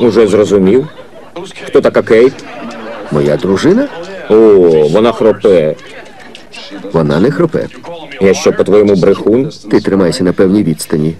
Уже зрозумів. Хто така Кейт? Моя дружина? О, вона хропе. Вона не хропе. Я що, по-твоєму брехун? Ти тримайся на певній відстані.